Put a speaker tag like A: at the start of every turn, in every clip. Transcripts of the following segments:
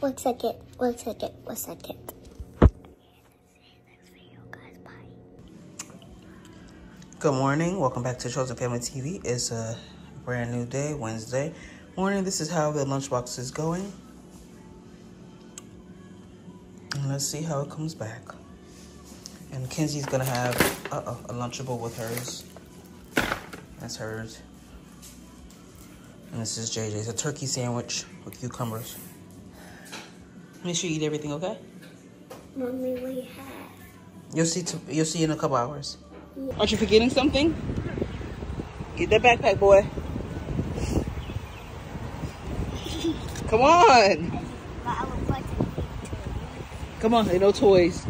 A: One second. One second. One second.
B: Good morning. Welcome back to Chosen Family TV. It's a brand new day, Wednesday morning. This is how the lunchbox is going. And let's see how it comes back. And Kenzie's gonna have uh -oh, a Lunchable with hers. That's hers. And this is JJ's, a turkey sandwich with cucumbers. Make sure you eat everything, okay?
A: Mommy, we have.
B: You'll see. you'll see in a couple hours. Aren't you forgetting something? Get that backpack, boy. Come on. Come on, ain't no toys.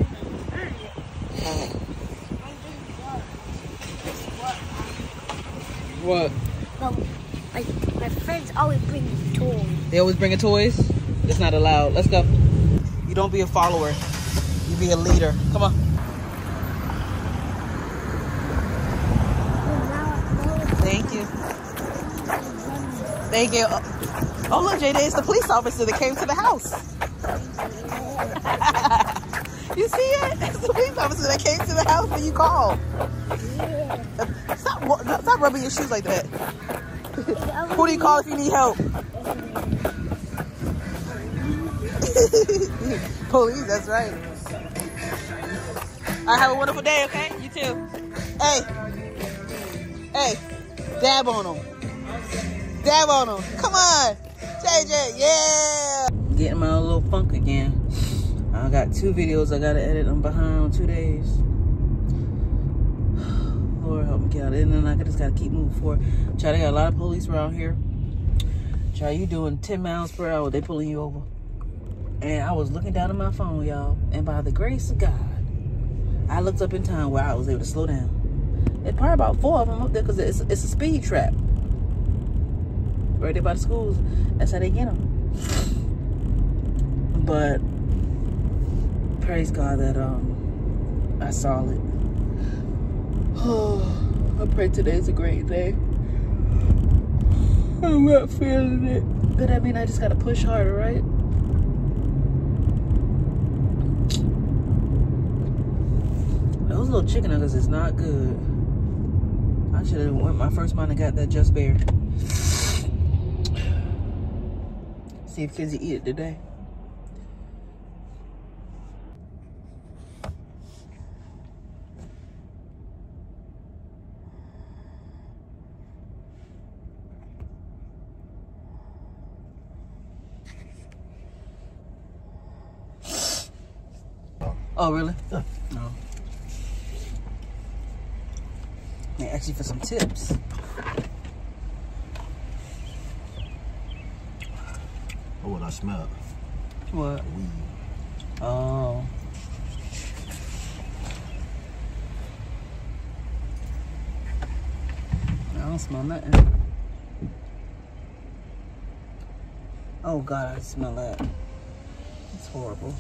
B: What?
A: Well, like my friends always bring toys.
B: They always bring a toys? It's not allowed. Let's go. You don't be a follower. You be a leader. Come on. Thank you. Thank you. Oh, look, Jada, it's the police officer that came to the house. you see it? It's the police officer that came to the house when you called. Stop, stop rubbing your shoes like that. Who do you call if you need help? Police, that's right. I right, have a wonderful day, okay? You too. Hey. Hey. Dab on them. Dab on them. Come on. JJ, yeah. Getting my little funk again. I got two videos I gotta edit. I'm behind on two days. Lord help me get out. And then I just gotta keep moving forward. Try they got a lot of police around here. Try you doing 10 miles per hour, they pulling you over. And I was looking down at my phone, y'all. And by the grace of God, I looked up in time where I was able to slow down. There's probably about four of them up there because it's, it's a speed trap. Right there by the schools. That's how they get them. But praise God that um I saw it. Oh, I pray today's a great day. I'm not feeling it. But I mean, I just got to push harder, right? Those little chicken nuggets is not good. I should have went my first one and got that Just Bear. See if kids eat it today. Oh, really? Yeah. No. They ask you for some tips.
C: Oh, what I smell?
B: What? Weed. Oh. I don't smell nothing. Oh God, I smell that. It's horrible.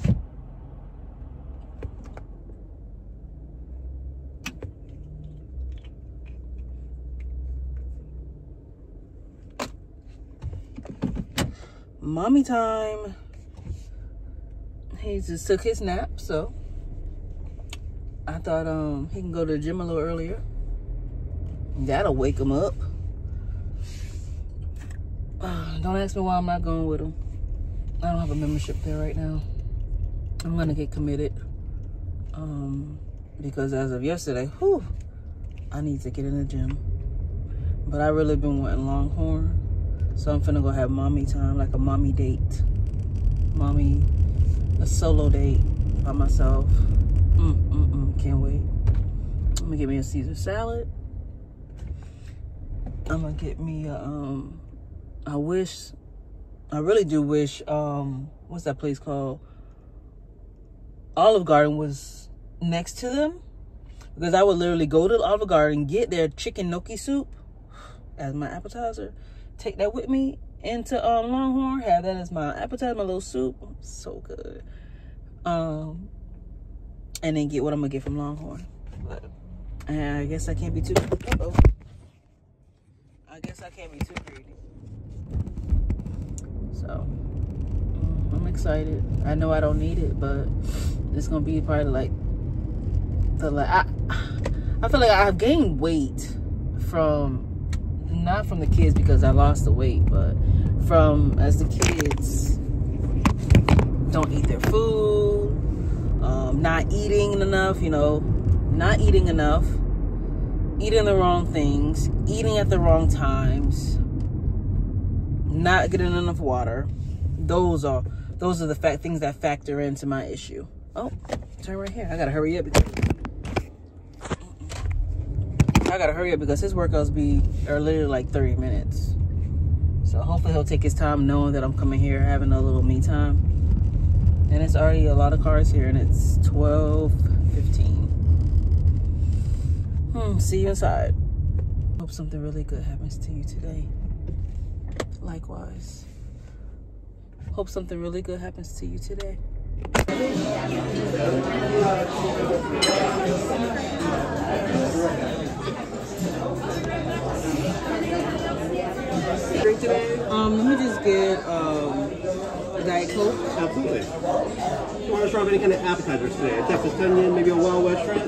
B: Mommy time. He just took his nap, so I thought um he can go to the gym a little earlier. That'll wake him up. Uh, don't ask me why I'm not going with him. I don't have a membership there right now. I'm gonna get committed. Um, because as of yesterday, whew, I need to get in the gym. But I really been wanting Longhorn. So I'm finna go have mommy time, like a mommy date. Mommy, a solo date by myself. Mm, mm, mm, can't wait. I'm gonna get me a Caesar salad. I'm gonna get me a, um, I wish, I really do wish, um, what's that place called? Olive Garden was next to them. Because I would literally go to Olive Garden, get their chicken gnocchi soup as my appetizer take that with me into um, Longhorn. Have that as my appetizer, my little soup. So good. Um, and then get what I'm gonna get from Longhorn. But I guess I can't be too. Uh -oh. I guess I can't be too greedy. So, mm I'm excited. I know I don't need it, but it's gonna be probably like the like I I feel like I've gained weight from not from the kids because I lost the weight, but from as the kids don't eat their food, um, not eating enough, you know, not eating enough, eating the wrong things, eating at the wrong times, not getting enough water. Those are those are the fact things that factor into my issue. Oh, turn right here. I gotta hurry up. I gotta hurry up because his workouts be are literally like 30 minutes. So hopefully he'll take his time knowing that I'm coming here having a little me time. And it's already a lot of cars here and it's 12 15. Hmm, see you inside. Hope something really good happens to you today. Likewise. Hope something really good happens to you today.
D: Drink today?
B: Um, let me just get um, a Diet Coke.
D: Absolutely. You want to try any kind of appetizers today? A Texas onion, maybe a Wild West shrimp?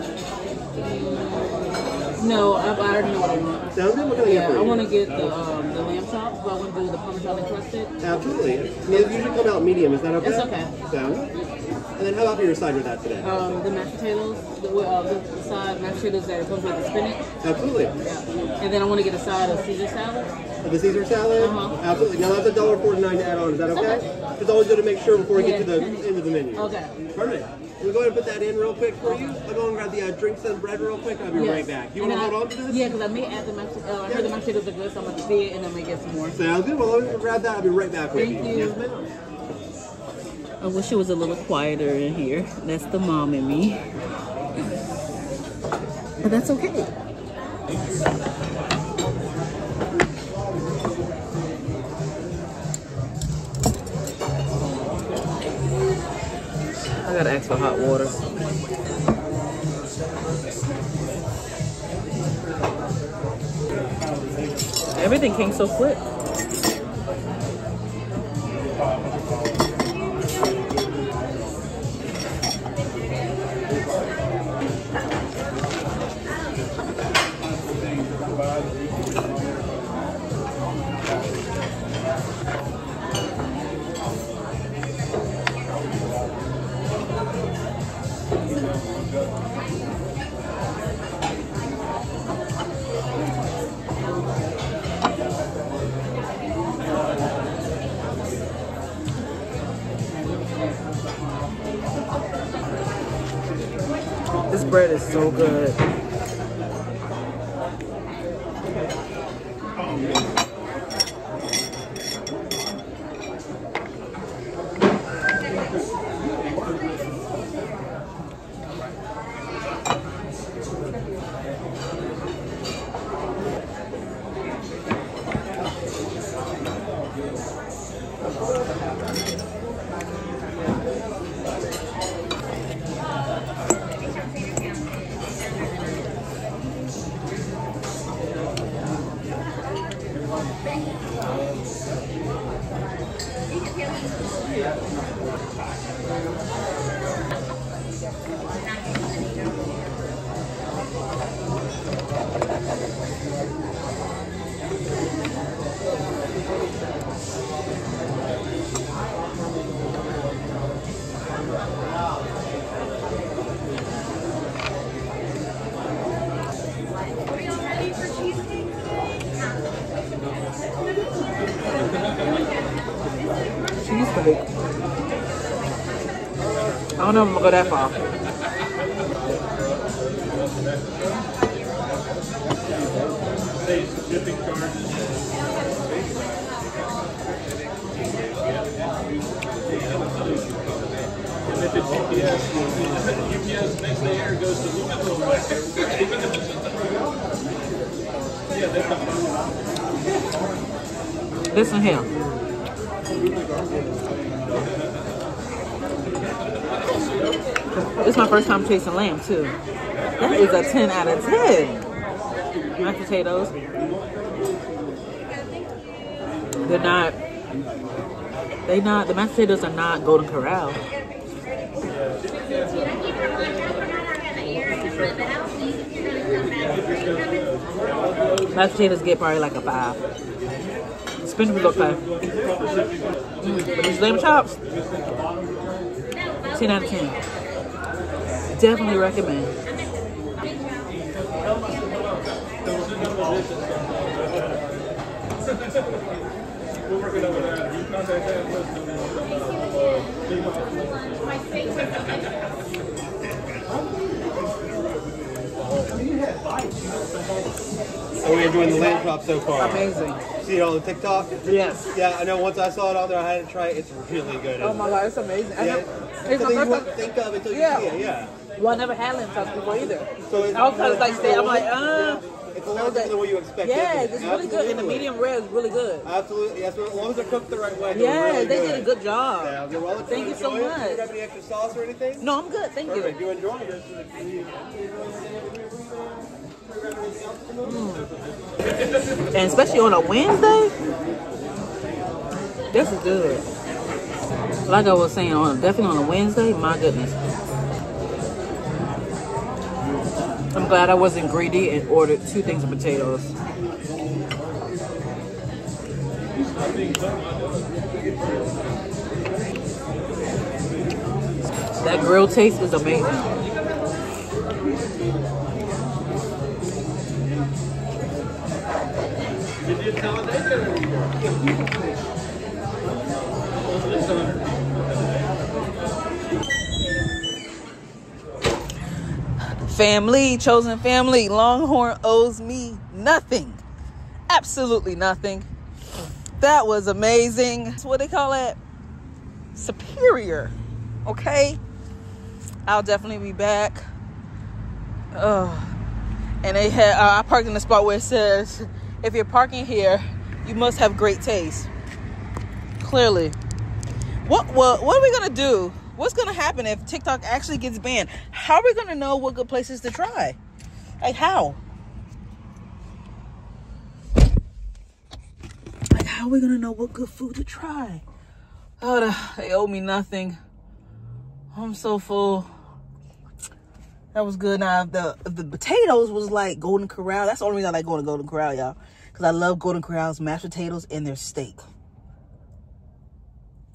B: No, I, I already know what I want.
D: Sounds good? What can I get for you?
B: I want to get the um, the lamb chops, but I want to do the Parmesan encrusted.
D: Absolutely. Usually come out medium. Is that okay?
B: It's okay.
D: Sound good? And then how about your side with that today?
B: Um, the mashed potatoes, the, uh, the side mashed potatoes that comes with the spinach.
D: Absolutely.
B: Yeah. And then I want to get a side of Caesar salad.
D: The Caesar salad?
B: Uh-huh.
D: Absolutely. Now that's a dollar forty nine to add on. Is that okay? It's always good to make sure before we get to the end of the menu.
B: Okay.
D: Perfect. We'll go ahead and put that in real quick for you. I'll go and grab the uh, drinks and bread real quick. I'll be right back. You want to hold on to this?
B: Yeah, because I may add the mashed. Uh, I heard the mashed potatoes are good, so I'm going to see it and then may get some more.
D: Sounds good. Well, me grab that. I'll be right back with
B: Thank
D: you.
B: you.
D: Yes, ma'am.
B: I wish it was a little quieter in here. That's the mom in me. But that's okay. I gotta ask for hot water. Everything came so quick. This bread is so good. Don't know if I'm gonna go that far.
E: Not
B: Listen here. It's my first time tasting lamb too. That is a 10 out of 10. Mashed potatoes. They're not They not the mashed potatoes are not Golden Corral. Mashed potatoes get probably like a five. Spinach was okay. Mm, but these lamb chops, 10 out of 10. Definitely recommend.
D: Oh, Are we enjoying the lamb chop so far?
B: Amazing.
D: See it on the TikTok?
B: Yes.
D: Yeah, I know. Once I saw it on there, I had to try it. It's really good.
B: Oh my god, it's amazing.
D: Yeah. It's
B: it's
D: something you wouldn't think of until you
B: Yeah.
D: see it. Yeah.
B: Well, I never had lamb chops before either.
D: So it's,
B: I was kind of like, stay, I'm like, uh.
D: it's a lot different than what you expect.
B: Yeah, it's really good. And the medium rare is really good.
D: Absolutely. Yes, as long as they're cooked the right way.
B: Yeah,
D: really
B: they
D: good.
B: did a good job.
D: Yeah, you're welcome.
B: Thank you so
D: it.
B: much.
D: Do you have any extra sauce or anything?
B: No, I'm good. Thank
D: Perfect.
B: you.
D: You enjoy it.
B: And especially on a Wednesday, this is good. Like I was saying, on definitely on a Wednesday, my goodness. I'm glad I wasn't greedy and ordered two things of potatoes. That grill taste is amazing. Family, chosen family, Longhorn owes me nothing. Absolutely nothing. That was amazing. That's what they call it. Superior. Okay? I'll definitely be back. Oh. And they had uh, I parked in the spot where it says, if you're parking here, you must have great taste. Clearly. What what what are we gonna do? What's gonna happen if TikTok actually gets banned? How are we gonna know what good places to try? Like how? Like how are we gonna know what good food to try? Oh, they owe me nothing. I'm so full. That was good. Now the the potatoes was like Golden Corral. That's the only reason I like going to Golden Corral, y'all. Because I love Golden Corral's mashed potatoes and their steak.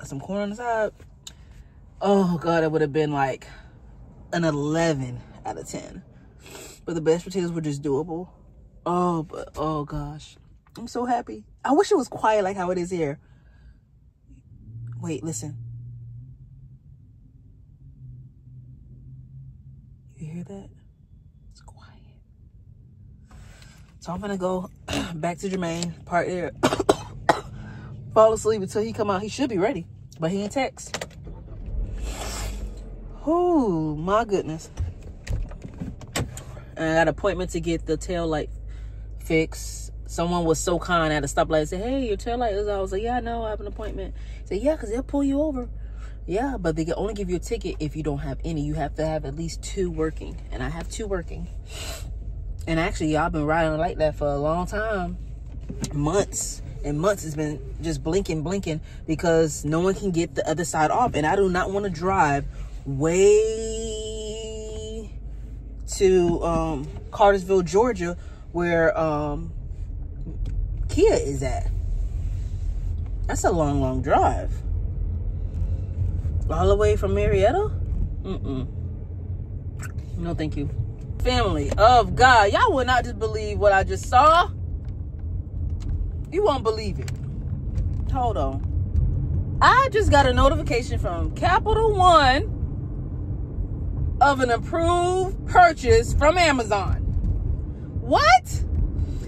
B: Some corn on the side. Oh god, it would have been like an 11 out of 10. But the mashed potatoes were just doable. Oh, but oh gosh. I'm so happy. I wish it was quiet like how it is here. Wait, listen. You hear that? It's quiet. So I'm gonna go back to Jermaine, park there, fall asleep until he come out. He should be ready, but he ain't text. Oh my goodness. And I got an appointment to get the tail light fixed. Someone was so kind at a stoplight and said, Hey, your tail light is out. I was like, Yeah, I know, I have an appointment. He said, Yeah, because they'll pull you over. Yeah, but they can only give you a ticket if you don't have any. You have to have at least two working. And I have two working. And actually, y'all been riding like that for a long time. Months and months has been just blinking, blinking because no one can get the other side off. And I do not want to drive way to um, Cartersville, Georgia, where um, Kia is at. That's a long, long drive. All the way from Marietta? Mm-mm. No, thank you. Family of God. Y'all will not just believe what I just saw. You won't believe it. Hold on. I just got a notification from Capital One of an approved purchase from Amazon. What?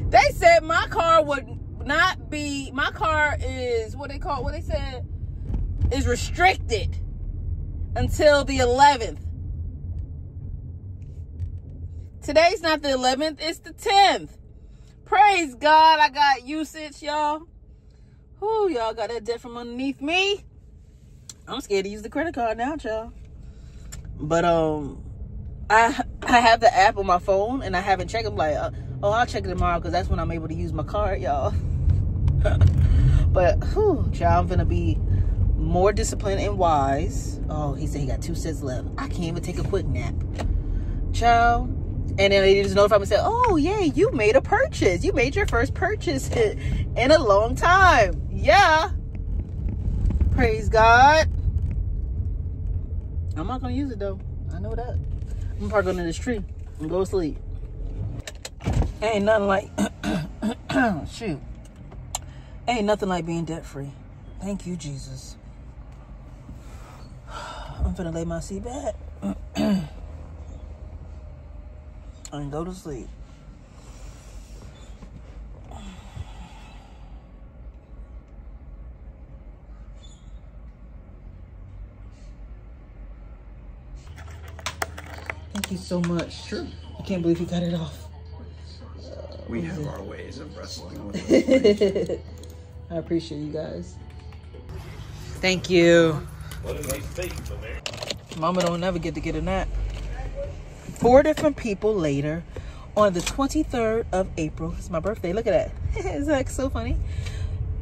B: They said my car would not be, my car is, what they call, what they said, is restricted until the 11th. Today's not the 11th, it's the 10th. Praise God, I got usage, y'all. Whoo, y'all got that debt from underneath me. I'm scared to use the credit card now, y'all. But um, I I have the app on my phone and I haven't checked. I'm like, uh, oh, I'll check it tomorrow because that's when I'm able to use my card, y'all. but whew, child, I'm gonna be more disciplined and wise. Oh, he said he got two sets left. I can't even take a quick nap. Child. And then they just notified me and said, Oh, yay, you made a purchase. You made your first purchase in a long time. Yeah. Praise God. I'm not to use it though. I know that. I'm park under this tree and go to sleep. Ain't nothing like, shoot. Ain't nothing like being debt free. Thank you, Jesus. I'm finna lay my seat back and go to sleep. So much. True. I can't believe he got it off.
C: We have our ways of wrestling with it.
B: I appreciate you guys. Thank you. Mama don't never get to get a nap. Four different people later on the 23rd of April. It's my birthday. Look at that. it's like so funny.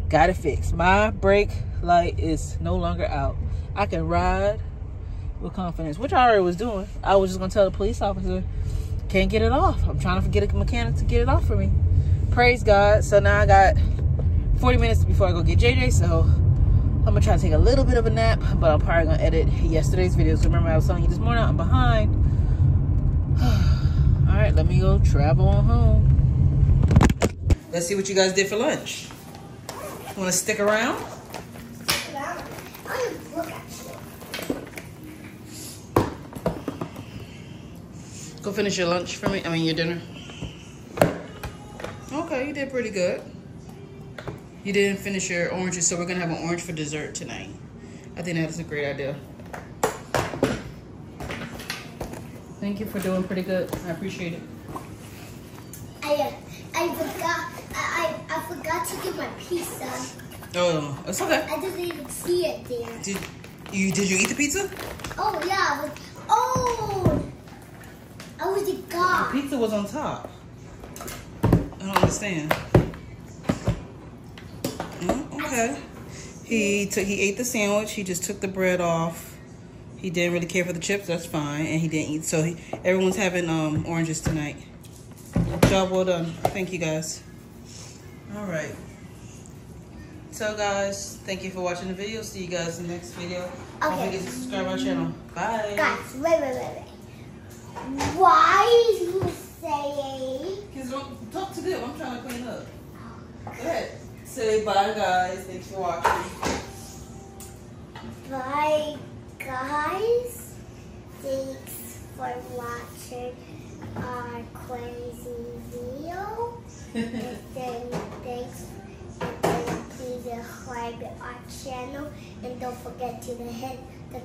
B: Got it fixed. My brake light is no longer out. I can ride with confidence, which I already was doing. I was just gonna tell the police officer, can't get it off. I'm trying to get a mechanic to get it off for me. Praise God. So now I got 40 minutes before I go get JJ. So I'm gonna try to take a little bit of a nap, but I'm probably gonna edit yesterday's video. So remember I was telling you this morning I'm behind. All right, let me go travel on home. Let's see what you guys did for lunch. Want to stick around? Go finish your lunch for me. I mean, your dinner. Okay, you did pretty good. You didn't finish your oranges, so we're gonna have an orange for dessert tonight. I think that's a great idea. Thank you for doing pretty good. I appreciate it.
A: I, uh, I forgot. I, I, I forgot to get my pizza.
B: Oh, it's okay.
A: I didn't even see it there.
B: Did you did you eat the pizza?
A: Oh yeah. But, oh, I was a
B: The pizza was on top. I don't understand. Mm, okay. He took he ate the sandwich. He just took the bread off. He didn't really care for the chips. That's fine. And he didn't eat. So he, everyone's having um oranges tonight. Job well done. Thank you guys. All right. So guys, thank you for watching the video. See you guys in the next video. Don't
A: Okay.
B: forget to subscribe to our channel. Bye.
A: Guys, wait, wait, wait, wait. Why is you saying?
B: Because don't talk to them. I'm trying to clean up. Go ahead. Say bye, guys. Thanks for watching.
A: Bye, guys. Thanks for watching our crazy video. and then thanks and then please subscribe to our channel and don't forget to hit the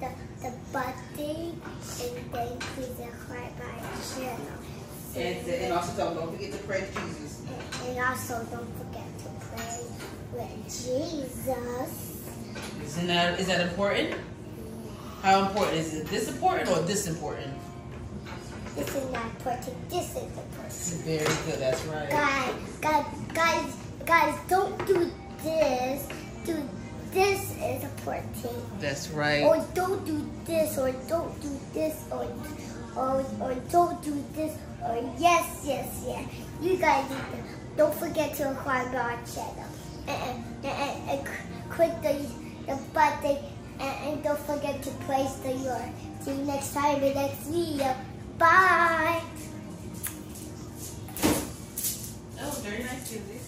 A: the, the button and then please subscribe to our channel.
B: And, and also don't forget to praise Jesus.
A: And, and also don't forget to pray with Jesus.
B: Isn't that, is that important? How important is it? This important or this important?
A: This is not important. This is important.
B: Very good. That's right.
A: Guys, guys, guys, guys, don't do this. Do this is important.
B: That's right.
A: Or don't do this, or don't do this, or or, or don't do this, or yes, yes, yes. You guys need to, don't forget to subscribe to our channel. And, and, and, and click the, the button, and, and don't forget to place the Lord. See you next time in the next video. Bye.
B: Oh, very nice, Susie.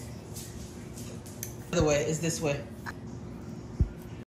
B: The way is this way.